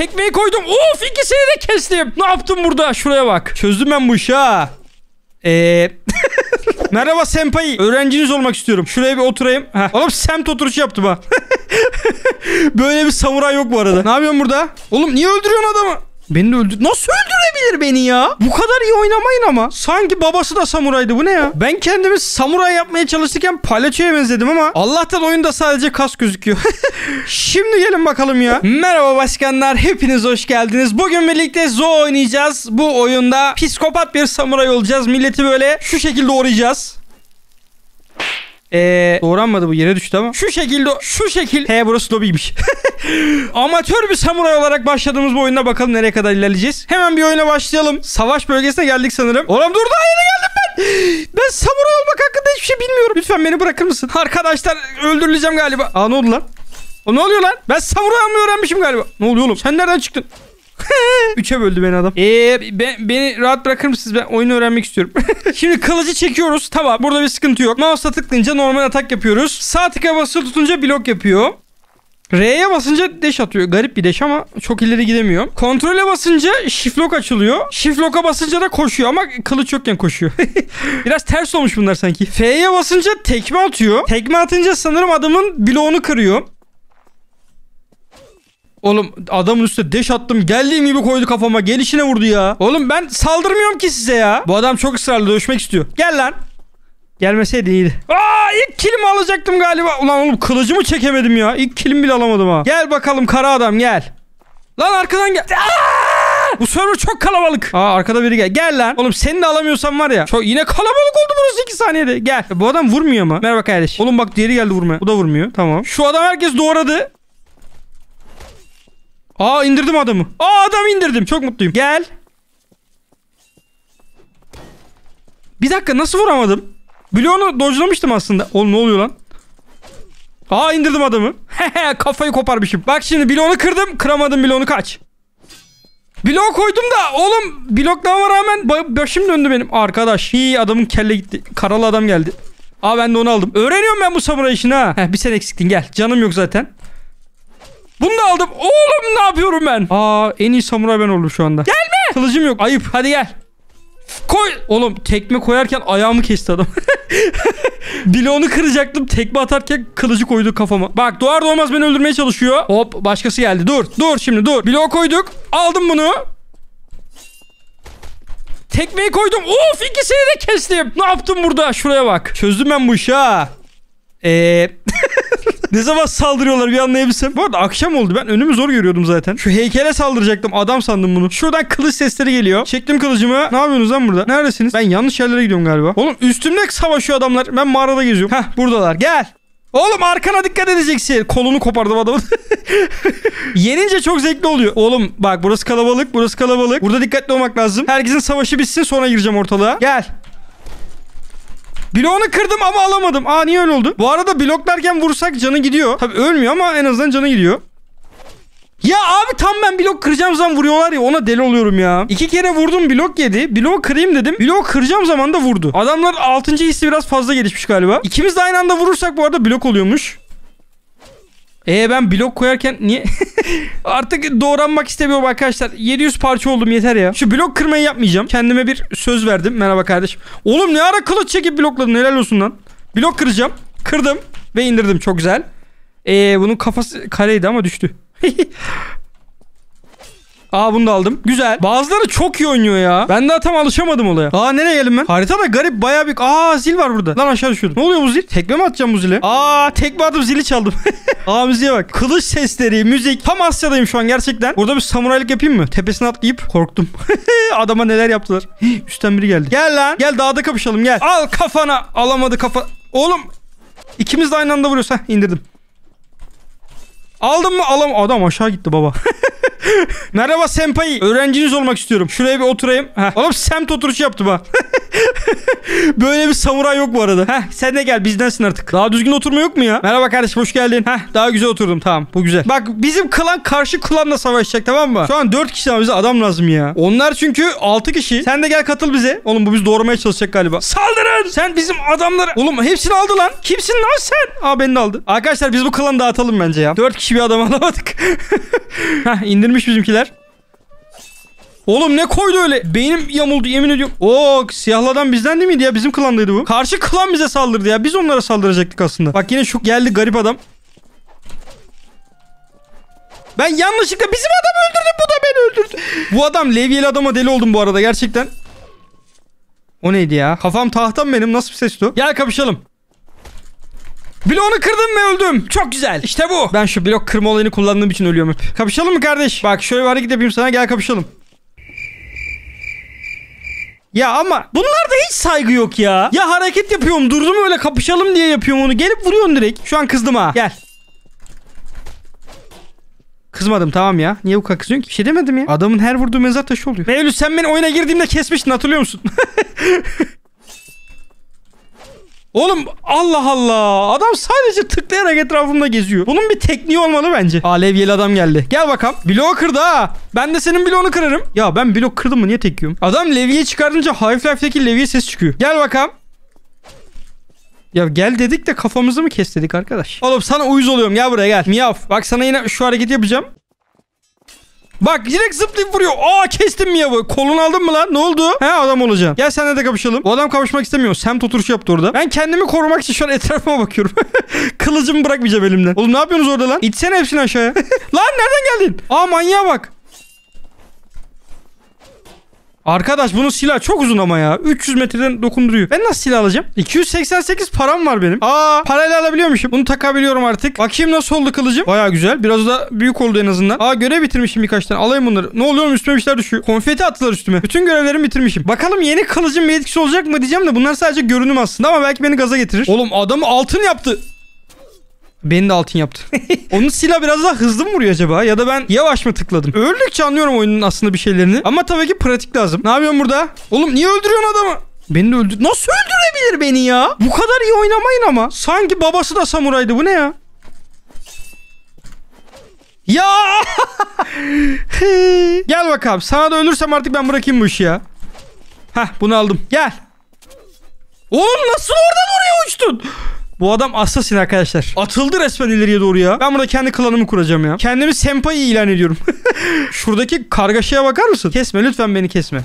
Tekmeyi koydum. Of ikisini de kestim. Ne yaptım burada? Şuraya bak. Çözdüm ben bu işi ha. Eee... Merhaba senpai. Öğrenciniz olmak istiyorum. Şuraya bir oturayım. Heh. Oğlum semt oturuşu yaptım ha. Böyle bir samuray yok bu arada. Ne yapıyorsun burada? Oğlum niye öldürüyorsun adamı? Beni de öldür... Nasıl öldürebilir beni ya? Bu kadar iyi oynamayın ama. Sanki babası da samuraydı. Bu ne ya? Ben kendimi samuray yapmaya çalışırken palyaçoya benzedim ama Allah'tan oyunda sadece kas gözüküyor. Şimdi gelin bakalım ya. Merhaba başkanlar. Hepiniz hoş geldiniz. Bugün birlikte Zo oynayacağız. Bu oyunda psikopat bir samuray olacağız. Milleti böyle şu şekilde doğrayacağız. Eee doğranmadı bu yere düştü ama. Şu şekilde şu şekil. He burası lobiymiş. Amatör bir samuray olarak başladığımız bu oyunda bakalım nereye kadar ilerleyeceğiz. Hemen bir oyuna başlayalım. Savaş bölgesine geldik sanırım. Oğlum dur daha yeni geldim ben. Ben samuray olmak hakkında hiçbir şey bilmiyorum. Lütfen beni bırakır mısın? Arkadaşlar öldürüleceğim galiba. Aa ne oldu lan? O ne oluyor lan? Ben samuray olmayı öğrenmişim galiba. Ne oluyor oğlum? Sen nereden çıktın? Üçe böldü beni adam. Eee ben, beni rahat bırakır mısınız? Ben oyunu öğrenmek istiyorum. Şimdi kılıcı çekiyoruz. Tamam burada bir sıkıntı yok. Mouse'a tıklayınca normal atak yapıyoruz. Sağ tıka basılı tutunca blok yapıyor. R'ye basınca deş atıyor. Garip bir deş ama çok ileri gidemiyor. Kontrole basınca shift lock açılıyor. Shift lock'a basınca da koşuyor ama kılıç yokken koşuyor. Biraz ters olmuş bunlar sanki. F'ye basınca tekme atıyor. Tekme atınca sanırım adamın bloğunu kırıyor. Oğlum adamın üstüne deş attım. Geldiğim gibi koydu kafama. Gelişine vurdu ya. Oğlum ben saldırmıyorum ki size ya. Bu adam çok ısrarlı dövüşmek istiyor. Gel lan. Gelmeseydi iyiydi. Aa ilk kilimi alacaktım galiba. Ulan oğlum kılıcımı çekemedim ya. İlk kilimi bile alamadım ha. Gel bakalım kara adam gel. Lan arkadan gel. Aa! Bu server çok kalabalık. Aa arkada biri gel. Gel lan. Oğlum seni de alamıyorsam var ya. Çok yine kalabalık oldu burası 2 saniyede. Gel. Bu adam vurmuyor ama. Merhaba kardeş. Oğlum bak diğeri geldi vurmaya. Bu da vurmuyor. Tamam. Şu adam herkes doğradı. Aa indirdim adamı. Aa adam indirdim. Çok mutluyum. Gel. Bir dakika nasıl vuramadım? Bloğunu dojlamıştım aslında. Oğlum ne oluyor lan? Aa indirdim adamı. Kafayı koparmışım. Bak şimdi bloğunu kırdım. Kıramadım bloğunu kaç. Blok koydum da oğlum bloklama rağmen ba- başım döndü benim. Arkadaş iyi adamın kelle gitti. Karalı adam geldi. Aa ben de onu aldım. Öğreniyorum ben bu samuray işini ha. Heh, bir sen eksiktin gel. Canım yok zaten. Bunu da aldım. Oğlum ne yapıyorum ben? Aa en iyi samuray ben oldum şu anda. Gelme. Kılıcım yok. Ayıp. Hadi gel. Koy. Oğlum tekme koyarken ayağımı kesti adam. Bloğunu kıracaktım. Tekme atarken kılıcı koydu kafama. Bak doğar doğmaz beni öldürmeye çalışıyor. Hop başkası geldi. Dur. Dur şimdi dur. Bloğu koyduk. Aldım bunu. Tekmeyi koydum. Of ikisini de kestim. Ne yaptım burada? Şuraya bak. Çözdüm ben bu işi ha. Eee... ne zaman saldırıyorlar bir anlayabilsem. Bu arada akşam oldu. Ben önümü zor görüyordum zaten. Şu heykele saldıracaktım. Adam sandım bunu. Şuradan kılıç sesleri geliyor. Çektim kılıcımı. Ne yapıyorsunuz lan burada? Neredesiniz? Ben yanlış yerlere gidiyorum galiba. Oğlum üstümde savaşıyor adamlar. Ben mağarada geziyorum. Heh buradalar. Gel. Oğlum arkana dikkat edeceksin. Kolunu kopardım adamın. Yenince çok zevkli oluyor. Oğlum bak burası kalabalık. Burası kalabalık. Burada dikkatli olmak lazım. Herkesin savaşı bitsin sonra gireceğim ortalığa. Gel. Bloğunu kırdım ama alamadım. Aa niye öyle oldu? Bu arada bloklarken vursak canı gidiyor. Tabi ölmüyor ama en azından canı gidiyor. Ya abi tam ben blok kıracağım zaman vuruyorlar ya ona deli oluyorum ya. İki kere vurdum blok yedi. Blok kırayım dedim. Blok kıracağım zaman da vurdu. Adamlar 6. hissi biraz fazla gelişmiş galiba. İkimiz de aynı anda vurursak bu arada blok oluyormuş. Ee ben blok koyarken niye? Artık doğranmak istemiyorum arkadaşlar. 700 parça oldum yeter ya. Şu blok kırmayı yapmayacağım. Kendime bir söz verdim. Merhaba kardeşim. Oğlum ne ara kılıç çekip blokladın helal olsun lan. Blok kıracağım. Kırdım ve indirdim çok güzel. Ee bunun kafası kareydi ama düştü. Aa bunu da aldım. Güzel. Bazıları çok iyi oynuyor ya. Ben daha tam alışamadım olaya. Aa nereye geldim ben? Harita da garip baya bir... Aa zil var burada. Lan aşağı düşüyordum. Ne oluyor bu zil? Tekme mi atacağım bu zile? Aa tekme atıp zili çaldım. Aa müziğe bak. Kılıç sesleri, müzik. Tam Asya'dayım şu an gerçekten. Burada bir samuraylık yapayım mı? Tepesine atlayıp korktum. Adama neler yaptılar. Üstten biri geldi. Gel lan. Gel dağda kapışalım gel. Al kafana. Alamadı kafa. Oğlum. İkimiz de aynı anda vuruyoruz. Heh indirdim. Aldım mı? Alam. Adam aşağı gitti baba. Merhaba senpai. Öğrenciniz olmak istiyorum. Şuraya bir oturayım. Heh. Oğlum semt oturuşu yaptım ha. Böyle bir samuray yok bu arada. Heh sen de gel bizdensin artık. Daha düzgün oturma yok mu ya? Merhaba kardeşim hoş geldin. Heh daha güzel oturdum tamam bu güzel. Bak bizim klan karşı klanla savaşacak tamam mı? Şu an 4 kişi bize adam lazım ya. Onlar çünkü 6 kişi. Sen de gel katıl bize. Oğlum bu bizi doğramaya çalışacak galiba. Saldırın! Sen bizim adamları... Oğlum hepsini aldı lan. Kimsin lan sen? Aa beni de aldı. Arkadaşlar biz bu klanı dağıtalım bence ya. 4 kişi bir adam alamadık. Heh indirmiş bizimkiler. Oğlum ne koydu öyle? Beynim yamuldu yemin ediyorum. Oo siyahlı adam bizden değil miydi ya? Bizim klandaydı bu. Karşı klan bize saldırdı ya. Biz onlara saldıracaktık aslında. Bak yine şu geldi garip adam. Ben yanlışlıkla bizim adamı öldürdüm. Bu da beni öldürdü. Bu adam levyeli adama deli oldum bu arada gerçekten. O neydi ya? Kafam tahtam benim. Nasıl bir ses o? Gel kapışalım. Bloğunu kırdım ve öldüm. Çok güzel. İşte bu. Ben şu blok kırma olayını kullandığım için ölüyorum hep. Kapışalım mı kardeş? Bak şöyle bir hareket yapayım sana. Gel kapışalım. Ya ama bunlarda hiç saygı yok ya. Ya hareket yapıyorum durdum öyle kapışalım diye yapıyorum onu. Gelip vuruyorsun direkt. Şu an kızdım ha. Gel. Kızmadım tamam ya. Niye bu kadar kızıyorsun ki? Bir şey demedim ya. Adamın her vurduğu mezar taşı oluyor. Mevlüt sen beni oyuna girdiğimde kesmiştin hatırlıyor musun? Oğlum Allah Allah. Adam sadece tıklayarak etrafımda geziyor. Bunun bir tekniği olmalı bence. Alevyeli adam geldi. Gel bakalım. Bloğu kırdı ha. Ben de senin bloğunu kırarım. Ya ben blok kırdım mı niye tek yiyorum? Adam levye çıkarınca Half-Life'deki levye ses çıkıyor. Gel bakalım. Ya gel dedik de kafamızı mı kes dedik arkadaş. Oğlum sana uyuz oluyorum gel buraya gel. Miyav. Bak sana yine şu hareketi yapacağım. Bak direkt zıplayıp vuruyor. Aa kestim Miyav'ı. Kolunu aldın mı lan? Ne oldu? He adam olacaksın. Gel senle de kapışalım. O adam kapışmak istemiyor. Semt oturuşu yaptı orada. Ben kendimi korumak için şu an etrafıma bakıyorum. Kılıcımı bırakmayacağım elimden. Oğlum ne yapıyorsunuz orada lan? İtsene hepsini aşağıya. lan nereden geldin? Aa manyağa bak. Arkadaş bunun silahı çok uzun ama ya. 300 metreden dokunduruyor. Ben nasıl silah alacağım? 288 param var benim. Aa parayla alabiliyormuşum. Bunu takabiliyorum artık. Bakayım nasıl oldu kılıcım. Baya güzel. Biraz da büyük oldu en azından. Aa görev bitirmişim birkaç tane. Alayım bunları. Ne oluyor üstüme bir şeyler düşüyor. Konfeti attılar üstüme. Bütün görevlerimi bitirmişim. Bakalım yeni kılıcım bir etkisi olacak mı diyeceğim de bunlar sadece görünüm aslında ama belki beni gaza getirir. Oğlum adamı altın yaptı. Beni de altın yaptı. Onun silah biraz daha hızlı mı vuruyor acaba? Ya da ben yavaş mı tıkladım? Öldükçe anlıyorum oyunun aslında bir şeylerini. Ama tabii ki pratik lazım. Ne yapıyorsun burada? Oğlum niye öldürüyorsun adamı? Beni de öldür... Nasıl öldürebilir beni ya? Bu kadar iyi oynamayın ama. Sanki babası da samuraydı. Bu ne ya? Ya! Gel bakalım. Sana da ölürsem artık ben bırakayım bu işi ya. Heh bunu aldım. Gel. Oğlum nasıl oradan oraya uçtun? Bu adam assassin arkadaşlar. Atıldı resmen ileriye doğru ya. Ben burada kendi klanımı kuracağım ya. Kendimi senpai ilan ediyorum. Şuradaki kargaşaya bakar mısın? Kesme lütfen beni kesme.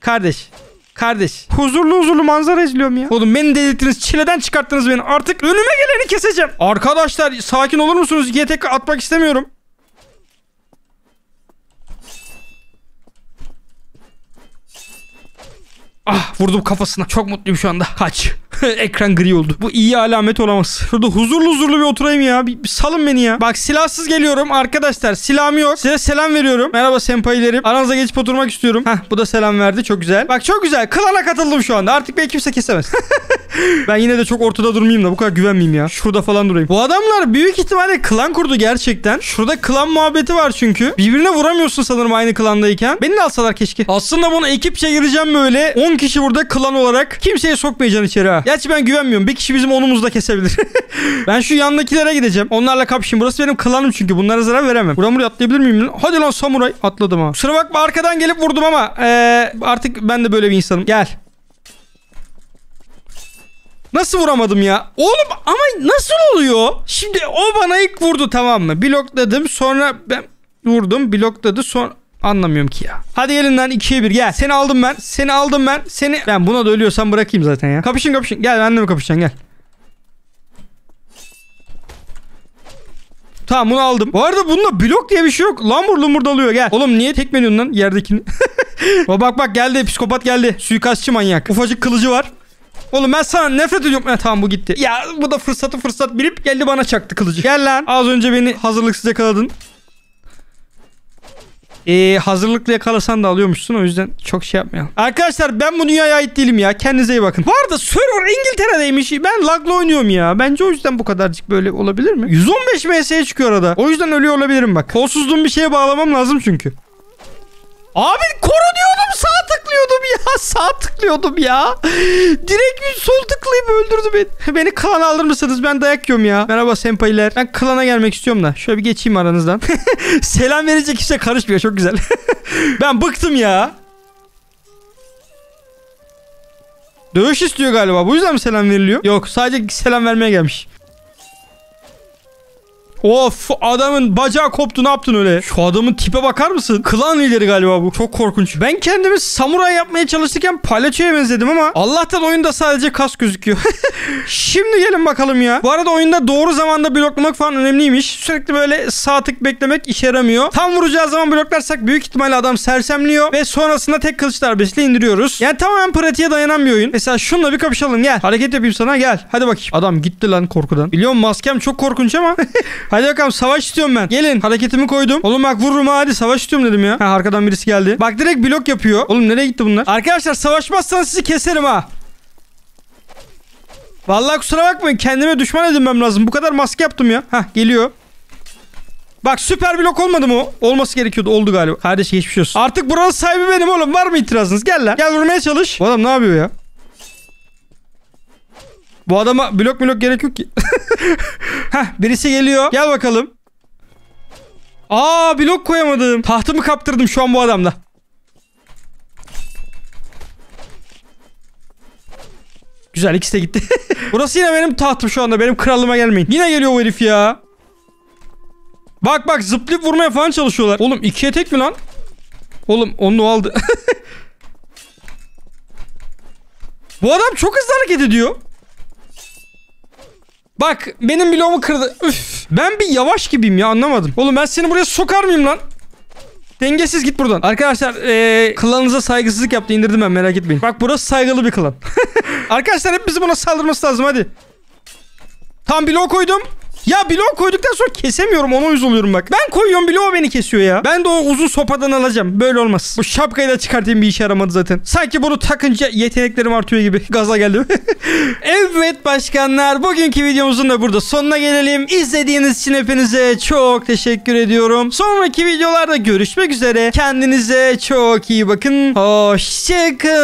Kardeş. Kardeş. Huzurlu huzurlu manzara izliyorum ya. Oğlum beni delirttiniz. Çileden çıkarttınız beni. Artık önüme geleni keseceğim. Arkadaşlar sakin olur musunuz? Tek atmak istemiyorum. Ah vurdum kafasına. Çok mutluyum şu anda. Kaç. Ekran gri oldu. Bu iyi alamet olamaz. Şurada huzurlu huzurlu bir oturayım ya. Bir, bir salın beni ya. Bak silahsız geliyorum arkadaşlar. Silahım yok. Size selam veriyorum. Merhaba senpailerim. Aranıza geçip oturmak istiyorum. Heh bu da selam verdi. Çok güzel. Bak çok güzel. Klana katıldım şu anda. Artık beni kimse kesemez. ben yine de çok ortada durmayayım da bu kadar güvenmeyeyim ya. Şurada falan durayım. Bu adamlar büyük ihtimalle klan kurdu gerçekten. Şurada klan muhabbeti var çünkü. Birbirine vuramıyorsun sanırım aynı klandayken. Beni de alsalar keşke. Aslında bunu ekipçe gireceğim böyle. 10 kişi burada klan olarak. Kimseye sokmayacaksın içeri ha. Gerçi ben güvenmiyorum. Bir kişi bizim onumuzda kesebilir. ben şu yandakilere gideceğim. Onlarla kapışayım. Burası benim klanım çünkü. Bunlara zarar veremem. Buraya atlayabilir miyim? Hadi lan samuray. Atladım ha. Kusura bakma arkadan gelip vurdum ama ee, artık ben de böyle bir insanım. Gel. Nasıl vuramadım ya? Oğlum ama nasıl oluyor? Şimdi o bana ilk vurdu tamam mı? Blokladım sonra ben vurdum blokladı sonra Anlamıyorum ki ya. Hadi gelin lan ikiye bir gel. Seni aldım ben. Seni aldım ben. Seni... Ben buna da ölüyorsam bırakayım zaten ya. Kapışın kapışın. Gel benimle mi kapışacaksın gel. Tamam bunu aldım. Bu arada bunda blok diye bir şey yok. Lambur lumur dalıyor gel. Oğlum niye tekmeliyorsun lan yerdekini? bak bak geldi psikopat geldi. Suikastçı manyak. Ufacık kılıcı var. Oğlum ben sana nefret ediyorum. Ha, tamam bu gitti. Ya bu da fırsatı fırsat bilip geldi bana çaktı kılıcı. Gel lan. Az önce beni hazırlıksız yakaladın. Ee, hazırlıklı yakalasan da alıyormuşsun o yüzden çok şey yapmayalım. Arkadaşlar ben bu dünyaya ait değilim ya. Kendinize iyi bakın. Bu arada server İngiltere'deymiş. Ben lagla oynuyorum ya. Bence o yüzden bu kadarcık böyle olabilir mi? 115 MS'ye çıkıyor arada. O yüzden ölüyor olabilirim bak. Kolsuzluğum bir şeye bağlamam lazım çünkü. Abi koru biliyordum ya. Sağ tıklıyordum ya. Direkt bir sol tıklayıp öldürdü beni. Beni klana alır mısınız? Ben dayak yiyorum ya. Merhaba senpailer. Ben klana gelmek istiyorum da. Şöyle bir geçeyim aranızdan. Selam verecek kimse karışmıyor. Çok güzel. ben bıktım ya. Dövüş istiyor galiba. Bu yüzden mi selam veriliyor? Yok sadece selam vermeye gelmiş. Of adamın bacağı koptu ne yaptın öyle? Şu adamın tipe bakar mısın? Klan lideri galiba bu. Çok korkunç. Ben kendimi samuray yapmaya çalışırken palyaçoya benzedim ama Allah'tan oyunda sadece kas gözüküyor. Şimdi gelin bakalım ya. Bu arada oyunda doğru zamanda bloklamak falan önemliymiş. Sürekli böyle sağ tık beklemek işe yaramıyor. Tam vuracağı zaman bloklarsak büyük ihtimalle adam sersemliyor ve sonrasında tek kılıç darbesiyle indiriyoruz. Yani tamamen pratiğe dayanan bir oyun. Mesela şunla bir kapışalım gel. Hareket yapayım sana gel. Hadi bakayım. Adam gitti lan korkudan. Biliyorum maskem çok korkunç ama Hadi bakalım savaş istiyorum ben. Gelin hareketimi koydum. Oğlum bak vururum ha, hadi savaş istiyorum dedim ya. Ha, arkadan birisi geldi. Bak direkt blok yapıyor. Oğlum nereye gitti bunlar? Arkadaşlar savaşmazsanız sizi keserim ha. Vallahi kusura bakmayın kendime düşman edinmem lazım. Bu kadar maske yaptım ya. Hah geliyor. Bak süper blok olmadı mı? Olması gerekiyordu. Oldu galiba. Kardeş geçmiş olsun. Artık buranın sahibi benim oğlum. Var mı itirazınız? Gel lan. Gel vurmaya çalış. Bu adam ne yapıyor ya? Bu adama blok blok gerek yok ki. Heh birisi geliyor. Gel bakalım. Aa blok koyamadım. Tahtımı kaptırdım şu an bu adamla. Güzel ikisi de gitti. Burası yine benim tahtım şu anda. Benim krallığıma gelmeyin. Yine geliyor o herif ya. Bak bak zıplayıp vurmaya falan çalışıyorlar. Oğlum ikiye tek mi lan? Oğlum onu aldı. Bu adam çok hızlı hareket ediyor. Bak benim bloğumu kırdı. Üf. Ben bir yavaş gibiyim ya anlamadım. Oğlum ben seni buraya sokar mıyım lan? Dengesiz git buradan. Arkadaşlar ee, klanınıza saygısızlık yaptı indirdim ben merak etmeyin. Bak burası saygılı bir klan. Arkadaşlar hep bizi buna saldırması lazım hadi. Tam bloğu koydum. Ya blok koyduktan sonra kesemiyorum ona uyuz oluyorum bak. Ben koyuyorum bloğu beni kesiyor ya. Ben de o uzun sopadan alacağım. Böyle olmaz. Bu şapkayı da çıkartayım bir işe yaramadı zaten. Sanki bunu takınca yeteneklerim artıyor gibi. Gaza geldim. evet başkanlar bugünkü videomuzun da burada sonuna gelelim. İzlediğiniz için hepinize çok teşekkür ediyorum. Sonraki videolarda görüşmek üzere. Kendinize çok iyi bakın. Hoşçakalın.